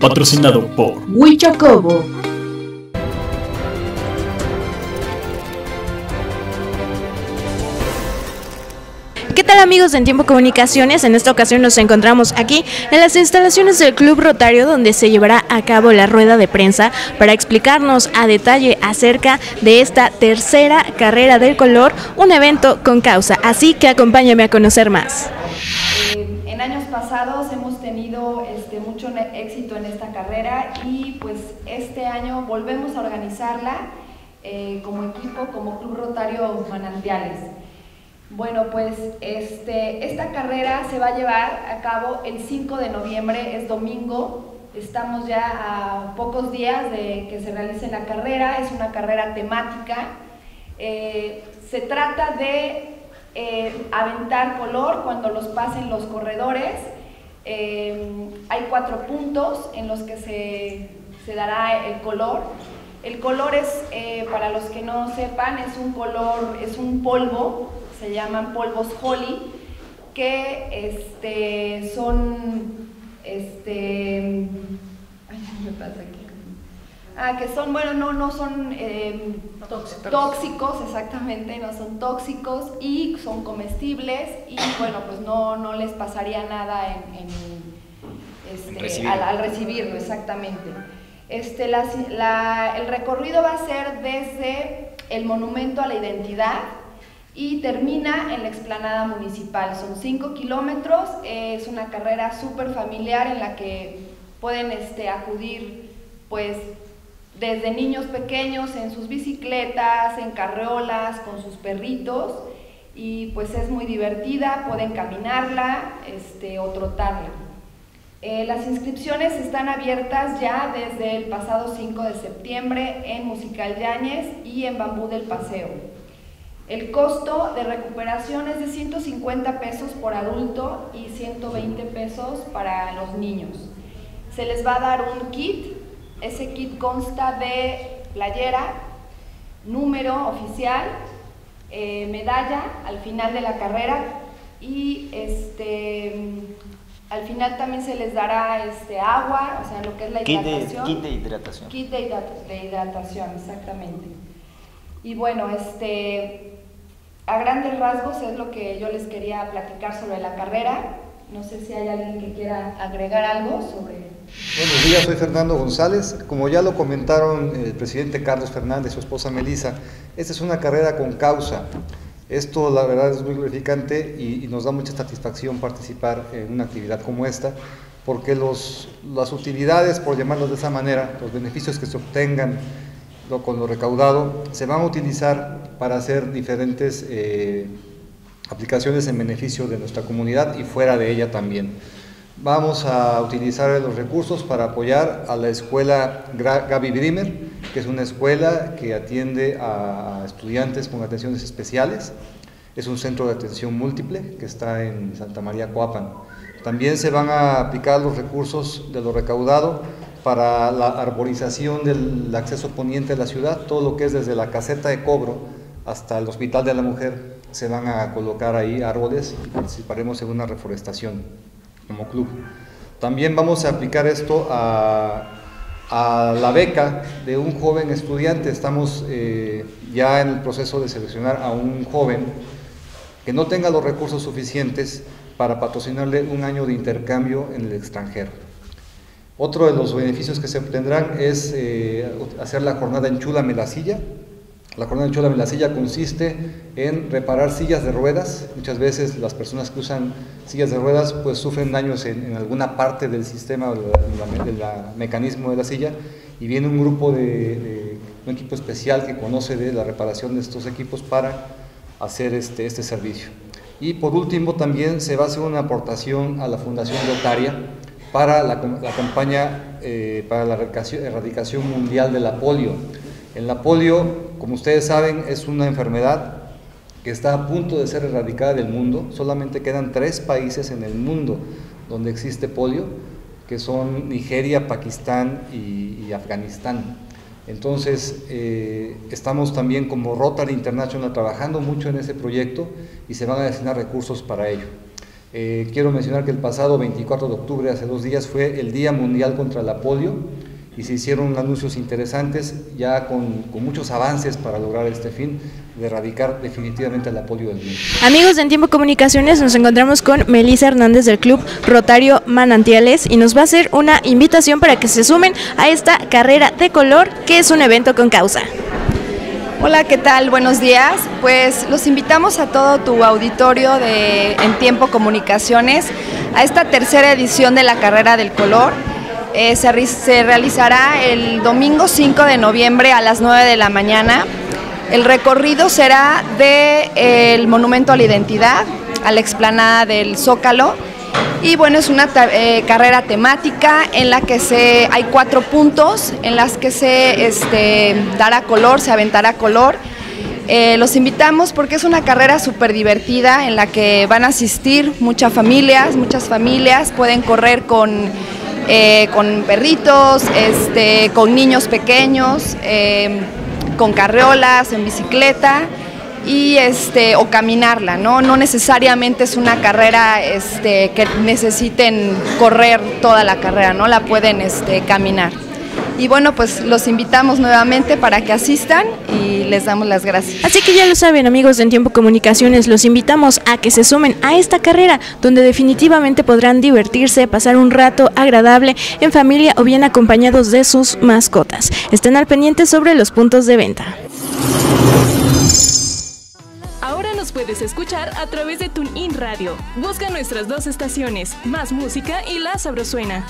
patrocinado por Huichacobo. ¿Qué tal amigos de En Tiempo Comunicaciones? En esta ocasión nos encontramos aquí en las instalaciones del Club Rotario donde se llevará a cabo la rueda de prensa para explicarnos a detalle acerca de esta tercera carrera del color, un evento con causa. Así que acompáñame a conocer más. Eh, en años pasados tenido este, mucho éxito en esta carrera y pues este año volvemos a organizarla eh, como equipo, como Club Rotario Manantiales. Bueno, pues este, esta carrera se va a llevar a cabo el 5 de noviembre, es domingo. Estamos ya a pocos días de que se realice la carrera, es una carrera temática. Eh, se trata de eh, aventar color cuando los pasen los corredores. Eh, hay cuatro puntos en los que se, se dará el color. El color es, para los que no sepan, es un color, es un polvo se llaman polvos Holly, que este, son, este, me pasa aquí? Ah, que son, bueno, no, no son em, tóxicos. exactamente, no son tóxicos y son comestibles y bueno, pues no, no les pasaría nada en, este, Al, recibirlo, exactamente. Este, el recorrido va a ser desde el Monumento a la Identidad, y termina en la explanada municipal. Son 5 kilómetros, es una carrera súper familiar en la que pueden este, acudir pues desde niños pequeños en sus bicicletas, en carreolas, con sus perritos y pues es muy divertida, pueden caminarla este, o trotarla. Eh, las inscripciones están abiertas ya desde el pasado 5 de septiembre en Musical Yáñez y en Bambú del Paseo. El costo de recuperación es de 150 pesos por adulto y 120 pesos para los niños. Se les va a dar un kit, ese kit consta de playera, número oficial, eh, medalla al final de la carrera y este, al final también se les dará este, agua, o sea, lo que es la hidratación. Kit de, hidratación. Kit de, de hidratación, exactamente. Y bueno, este, a grandes rasgos es lo que yo les quería platicar sobre la carrera. No sé si hay alguien que quiera agregar algo sobre... Buenos días, soy Fernando González. Como ya lo comentaron el presidente Carlos Fernández, su esposa Melisa, esta es una carrera con causa. Esto la verdad es muy glorificante y, nos da mucha satisfacción participar en una actividad como esta, porque los, las utilidades, por llamarlos de esa manera, los beneficios que se obtengan con lo recaudado, se van a utilizar para hacer diferentes eh, aplicaciones en beneficio de nuestra comunidad y fuera de ella también. Vamos a utilizar los recursos para apoyar a la escuela Gaby Brimer, que es una escuela que atiende a estudiantes con atenciones especiales. Es un centro de atención múltiple que está en Santa María Coapan. También se van a aplicar los recursos de lo recaudado para la arborización del acceso poniente de la ciudad, todo lo que es desde la caseta de cobro hasta el Hospital de la Mujer, se van a colocar ahí árboles y participaremos en una reforestación como club. También vamos a aplicar esto a, la beca de un joven estudiante. Estamos eh, ya en el proceso de seleccionar a un joven que no tenga los recursos suficientes para patrocinarle un año de intercambio en el extranjero. Otro de los beneficios que se obtendrán es eh, hacer la jornada en Chula Melasilla. La jornada en Chula Melasilla consiste en reparar sillas de ruedas. Muchas veces las personas que usan sillas de ruedas pues sufren daños en, alguna parte del sistema del mecanismo de la silla y viene un grupo de, un equipo especial que conoce de la reparación de estos equipos para hacer este, este servicio. Y por último también se va a hacer una aportación a la Fundación Rotaria para la, campaña eh, para la erradicación, mundial de la polio. En la polio, como ustedes saben, es una enfermedad que está a punto de ser erradicada del mundo. Solamente quedan tres países en el mundo donde existe polio, que son Nigeria, Pakistán y, Afganistán. Entonces, eh, estamos también como Rotary International trabajando mucho en ese proyecto y se van a destinar recursos para ello. Eh, quiero mencionar que el pasado 24 de octubre, hace dos días, fue el Día Mundial contra la Polio y se hicieron anuncios interesantes ya con, con, muchos avances para lograr este fin de erradicar definitivamente la polio del mundo. Amigos de En Tiempo Comunicaciones, nos encontramos con Melissa Hernández del Club Rotario Manantiales y nos va a hacer una invitación para que se sumen a esta carrera de color que es un evento con causa. Hola, ¿qué tal? Buenos días. Pues los invitamos a todo tu auditorio de En Tiempo Comunicaciones a esta tercera edición de la Carrera del Color. Eh, se, realizará el domingo 5 de noviembre a las 9 de la mañana. El recorrido será del de, Monumento a la Identidad a la explanada del Zócalo y bueno, es una eh, carrera temática en la que se, hay cuatro puntos en las que se este, dará color, se aventará color. Eh, los invitamos porque es una carrera súper divertida en la que van a asistir muchas familias, muchas familias pueden correr con, eh, con perritos, este, con niños pequeños, con carreolas, en bicicleta y este o caminarla, ¿no? No necesariamente es una carrera este, que necesiten correr toda la carrera, ¿no? La pueden este, caminar. Y bueno, pues los invitamos nuevamente para que asistan y les damos las gracias. Así que ya lo saben, amigos de En Tiempo Comunicaciones, los invitamos a que se sumen a esta carrera, donde definitivamente podrán divertirse, pasar un rato agradable en familia o bien acompañados de sus mascotas. Estén al pendiente sobre los puntos de venta. Ahora nos puedes escuchar a través de TuneIn Radio. Busca nuestras dos estaciones, Más Música y La Sabrossuena.